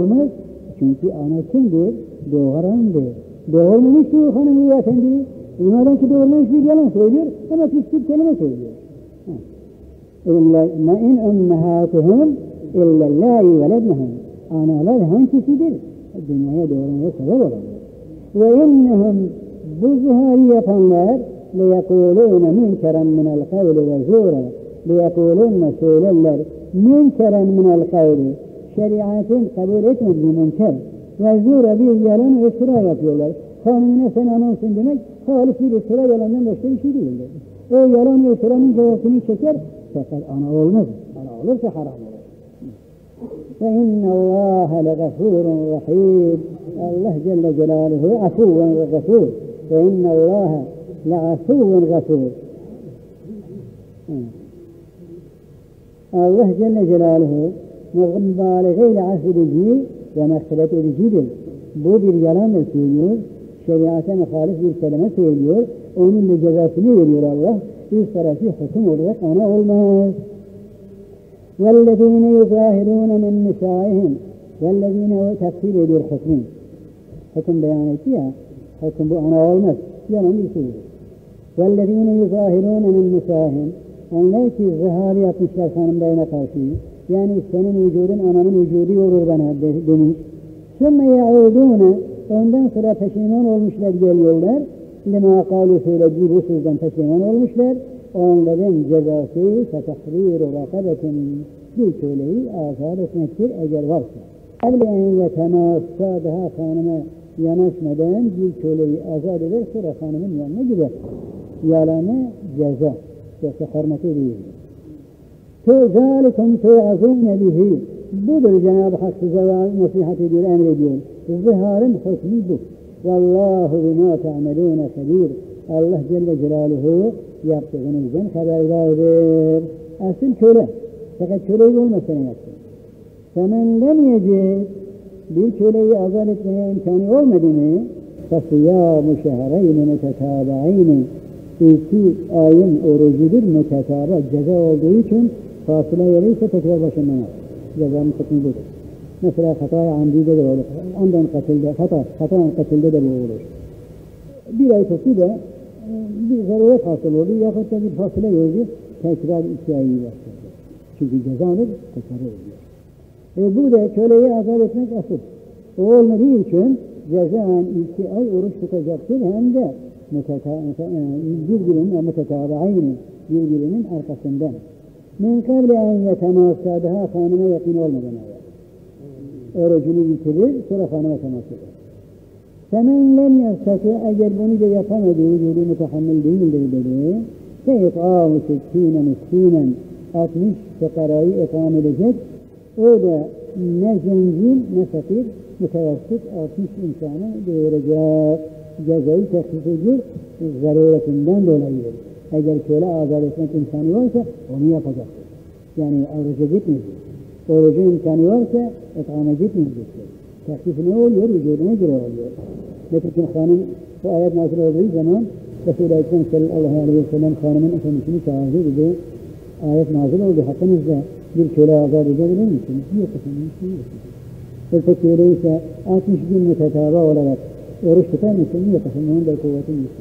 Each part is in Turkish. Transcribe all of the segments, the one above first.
olmaz? Çünkü ana kimdir? Doğurandır. Doğurmamış ki o hanım efendi. Madem ki doğurmamış bir yalan söylüyor ama pis bir kelime söylüyor. İlla in ummahatuhum illa allahi velednehum. Analar hangisidir? Dünyaya doğurmaya sebep olanlar. Ve innehum bu zihari yapanlar ليقولون منكرا من القول وزورا ليقولون söylerler münkeran min el شریعتین kabul etmedi münker ve zura bir yalanı ısrar yapıyorlar. Kanununa sen anonsın demek halif bir ısrar yalandan başka bir şey değildir. O yalan ve ısrarın cevabını çeker fakat ana olmaz. Ana olursa haram olur. Ve inna Allah le gafurun rahim. Allah Celle Celaluhu afuvun ve gafur. Ve inna Allah le afuvun gafur. Allah Celle Celaluhu mübaleğeyle affedici ve mağfiret edicidir. Bu bir yalandır söylüyor. Şeriata muhalif bir kelime söylüyor. Onun da cezasını veriyor Allah. Üst tarafı hüküm olarak ona olmaz. وَالَّذ۪ينَ يُظَاهِرُونَ مِنْ نِسَائِهِمْ وَالَّذ۪ينَ takdir ediyor hükmü. Hüküm beyan etti ya, hüküm bu ana olmaz. Yalan bir şeydir. وَالَّذ۪ينَ يُظَاهِرُونَ مِنْ نِسَائِهِمْ Onlar ki zihari yapmışlar hanımlarına karşı. yani senin vücudun ananın vücudu olur bana demiş. Sümme yaudûne ondan sonra peşiman olmuşlar geliyorlar. Lima kâlu söylediği bu sözden peşiman olmuşlar. Onların cezası tetakrir rakabetin bir köleyi azar etmektir eğer varsa. Evleyen ve temasta daha hanıma yanaşmadan bir köleyi azat eder sonra hanımın yanına gider. Yalanı ceza. Yoksa hürmeti değildir. Kezaliken tuazune bihi. Budur Cenab-ı Hak size nasihat ediyor, emrediyor. Ziharın hükmü bu. Vallahu bima ta'melûne kabir. Allah Celle Celaluhu yaptığınızdan haberdardır. Asıl köle. Fakat köleyi olmasına yaptı. Femen lem. Bir köleyi azal etmeye imkanı olmadı mı? Fasıyamu şehreyni mütetâbâini. İki ayın orucudur mütetâba. Ceza olduğu için fasıla verirse tekrar başından al. Cezanın hükmü budur. Mesela hataya amdide de olur. Ondan katilde, hata, hata katilde de bu olur. Bir ay tuttu da bir zaruret hasıl oldu yahut da bir fasıla verdi tekrar iki ayı başladı. Çünkü cezadır tekrar oluyor. E bu da köleyi azat etmek asıl. O olmadığı için cezaen iki ay oruç tutacaktır hem de birbirinin mütetabi'ayni birbirinin arkasından. Min kavli en yetemasa daha hanıma yakın olmadan evvel. Orucunu bitirir, sonra hanıma temas eder. Femen lem yastati eğer bunu da yapamadığı vücudu mütehammil değildir dedi. Feyit'âhu sekkîne miskînen 60 fukarayı ikam edecek. O da ne zengin ne fakir mütevassit 60 insanı doyuracak cezayı teklif ediyor, zaruretinden dolayı. Eğer köle azat etmek imkanı varsa onu yapacaktır. Yani oruca gitmeyecek. Orucun imkanı varsa etame gitmeyecektir. Teklif ne oluyor? Vücuduna göre oluyor. Nitekim hanım bu ayet nazil olduğu zaman Resul-i Ekrem sallallahu aleyhi ve sellem hanımın efendisini çağırdı dedi. Ayet nazil oldu. Hakkınızda bir köle azat edebilir misiniz? Yok efendim. Yok. Öteki öyleyse 60 gün mütetaba olarak oruç tutar mısın? Yok efendim. Onun da kuvvetin yok.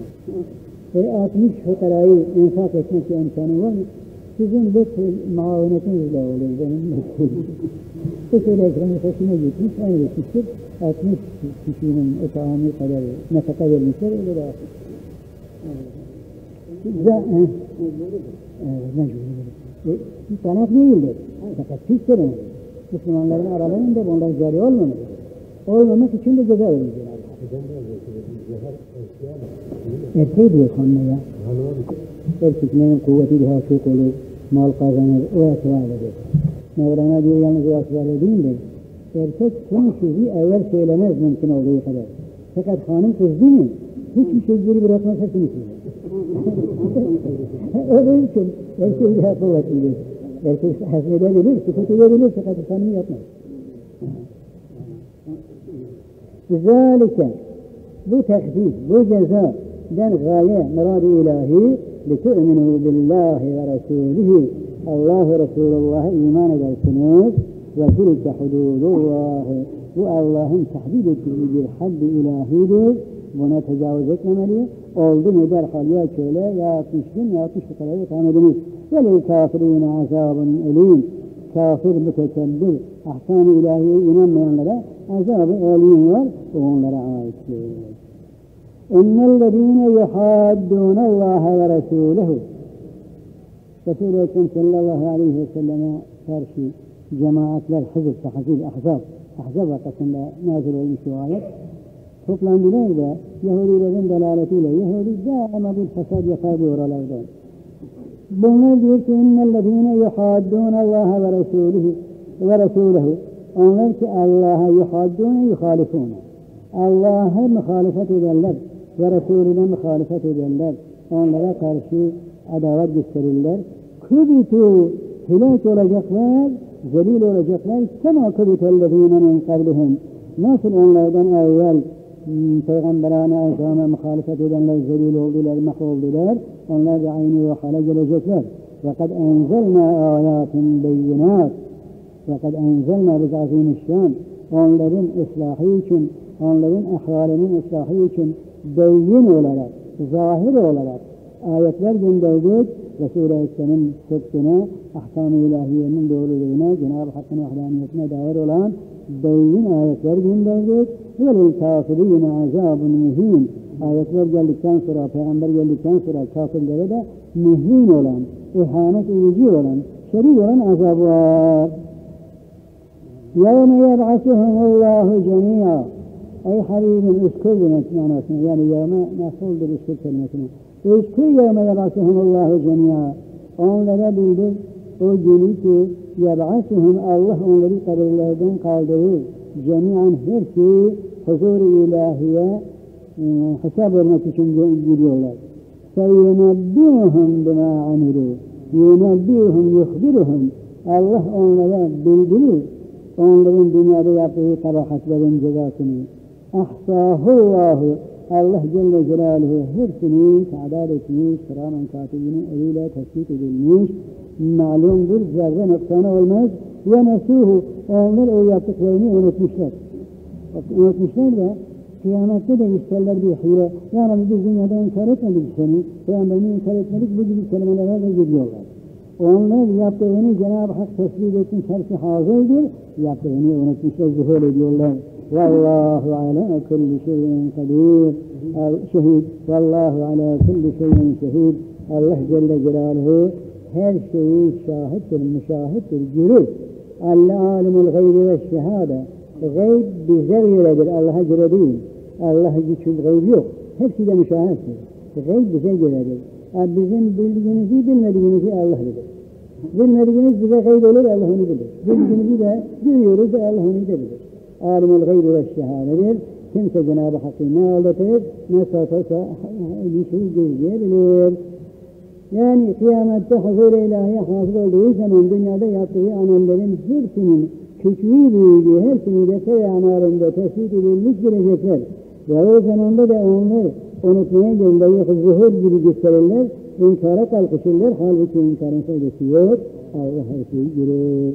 Ve 60 fukarayı infak etmek imkanı var mı? Sizin bu muavenetinizle oluyor benim. Resul-i Ekrem'in gitmiş, emretmiştir. 60 kişinin etamı kadar nefaka vermişler, öyle de 60. Mecburidir. Bir sanat değildir. Fakat onu. Müslümanların aralarında bunlar cari olmamalı. Olmamak için de ceza verir Erkeği diyor konuna ya. Erkek neyin kuvveti daha çok olur, mal kazanır, o etibarıdır. Mevlana diyor yalnız o etibarı değil de, erkek son sözü evvel söylemez mümkün olduğu kadar. Fakat hanım kızdı mı, hiçbir şey geri bırakmaz hepsini söyler. Öyle için erkek daha kuvvetlidir. Erkek hazmedebilir, sıfat edebilir fakat hanım yapmaz. Zalike bu tekfif, bu ceza den gaye, murad-ı ilahi لِتُؤْمِنُوا بِاللّٰهِ وَرَسُولِهِ Allah ve Resulullah'a iman edersiniz ve tilke hududullah Bu Allah'ın tahdid ettiği bir haddi ilahidir. Buna tecavüz etmemeli. Oldu mu derhal ya şöyle ya 60 gün ya 60 fukarayı tam ediniz. Velil kafirine azabın elim. Kafir mütekebbir, ahkam-ı ilahiye inanmayanlara azabı elim var. O onlara aittir. إن الذين يحادون الله ورسوله رسول الله صلى الله عليه وسلم صار في جماعة للحزب تحزيب أحزاب أحزاب قسم نازل ويمشي فوقلان دلين ده يهودي لغن دلالتي له يهودي دائما بالفساد يقابل ورا الأوزان بمجلس إن الذين يحادون الله ورسوله ورسوله أمرك الله يحادون يخالفونه الله مخالفة ذا ve Resulüne muhalefet ederler. Onlara karşı adalet gösterirler. Kübitû helak olacaklar, zelil olacaklar. Kema kübitellezîne min kablihim. Nasıl onlardan evvel hmm, peygamberane azama muhalefet edenler zelil oldular, mahvoldular. Onlar da aynı o hale gelecekler. Enzelna ayatin beyinat. Ve kad enzelna biz azimüşşan. Onların ıslahı için, onların ahvalinin ıslahı için beyin olarak, zahir olarak ayetler gönderdik. Resul-i Ekrem'in sıdkına, ahkam-ı ilahiyenin doğruluğuna, Cenab-ı Hakk'ın vahdaniyetine dair olan beyin ayetler gönderdik. وَلِلْ كَافِرِينَ عَذَابٌ mühim. Ayetler geldikten sonra, peygamber geldikten sonra kafirlere de mühim olan, ihanet edici olan, şerif olan azabı var. يَوْمَ يَبْعَثُهُمُ اللّٰهُ جَمِيعًا Ey Habibim üskür demek manasına. Yani yevme mefuldur üskür kelimesine. Üskür yevme yebasuhumullahu cemiya. Onlara bildir o günü ki yebasuhum Allah onları kabirlerden kaldırır. Cemiyan hepsi huzur-i ilahiye e, hesap vermek için gidiyorlar. فَيُنَبِّهُمْ بِمَا عَمِلُوا يُنَبِّهُمْ يُخْبِرُهُمْ Allah onlara bildirir onların dünyada yaptığı kabahatlerin cezasını. Ahsahullahu Allah Celle Celaluhu hepsini tadat etmiş, kiramen katibinin eliyle tespit edilmiş, malumdur, zerre noksanı olmaz ve nesuhu, onlar o yaptıklarını unutmuşlar. Unutmuşlar da kıyamette de isterler bir hile. Yani biz dünyada inkar etmedik seni, peygamberini inkar etmedik, bu gibi kelimelerle gidiyorlar. Onlar yaptığını Cenab-ı Hak tesbih etmiş, hepsi hazırdır. Yaptığını unutmuşlar, zuhur ediyorlar. Vallahu ala kulli şeyin kadir. Şehid. Vallahu ala kulli şeyin şehid. Allah Celle Celaluhu her şeyi şahittir, müşahittir, görür. Allah alimul gaybi ve şehade. Gayb bize göredir, Allah'a göre değil. Allah'a güçlü gayb yok. Hepsi de müşahittir. Gayb bize göredir. Yani bizim bildiğimizi bilmediğimizi Allah bilir. Bilmediğimiz bize gayb olur, Allah onu bilir. Bildiğimizi de duyuyoruz, Allah onu da bilir. Alimul gaybi ve şehadedir. Kimse Cenab-ı Hakk'ı ne aldatır, ne satarsa bir şey gizleyebilir. Yani kıyamette huzur ilahiye hasıl olduğu zaman dünyada yaptığı amellerin hepsinin küçüğü büyüğü hepsini de seyanarında tespit edilmiş girecekler. Ve o zamanda da onlar unutmaya gönderip zuhur gibi gösterirler, inkara kalkışırlar. Halbuki inkarın faydası yok. Allah her şeyi görür.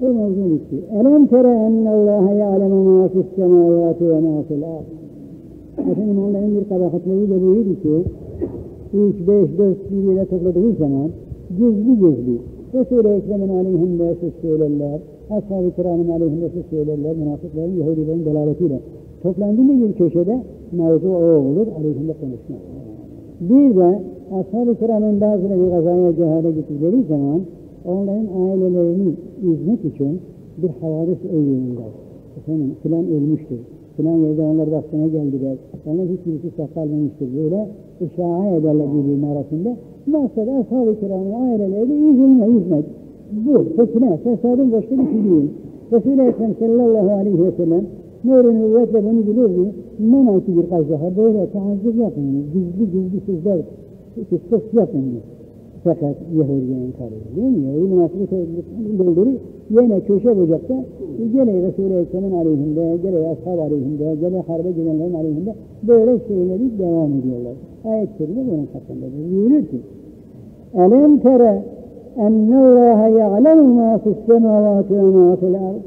Mevzu bitti. Elem tere ennallâhe ya'lemu mâ fissemâvâti ve mâ fil ard. Efendim onların bir kabahatleri de buydu ki, üç, beş, dört biriyle topladığı zaman gizli gizli Resul-i Ekrem'in aleyhinde söz söylerler, Ashab-ı kiramın aleyhinde söz söylerler, münafıkların, Yahudilerin delaletiyle. Toplandığında bir köşede mevzu o olur, aleyhinde konuşmak. Bir de Ashab-ı kiramın bazıları gazaya cehale gittikleri zaman onların ailelerini üzmek için bir havadis eğilimler. Efendim filan ölmüştür. Filan yerde onlar baskına geldiler. Onlar hiçbirisi sakalmamıştır. Böyle ışağa ederler birbirinin arasında. Maksat ashab-ı kiramın aileleri üzülme, üzmek. Bu fitne, fesadın başka bir şey değil. Resul-i Ekrem sallallahu aleyhi ve sellem nur-i nüvvetle bunu bilirdi. Menaki birkaç defa böyle taazzüp yapmayın. Gizli gizli sözler, kıstas yapmayın. Fakat Yahudi'ye inkar ediyor. Değil mi? Yahudi münafıkı doldurur. Yine köşe bucakta gene Resul-i Ekrem'in aleyhinde, gene ashab aleyhinde, gene harbe gidenlerin aleyhinde böyle şeyleri devam ediyorlar. Ayet-i bunun hakkındadır. Diyor ki Elem tere ennallâhe ya'lemu mâ fis semâvâti ve mâ fil ard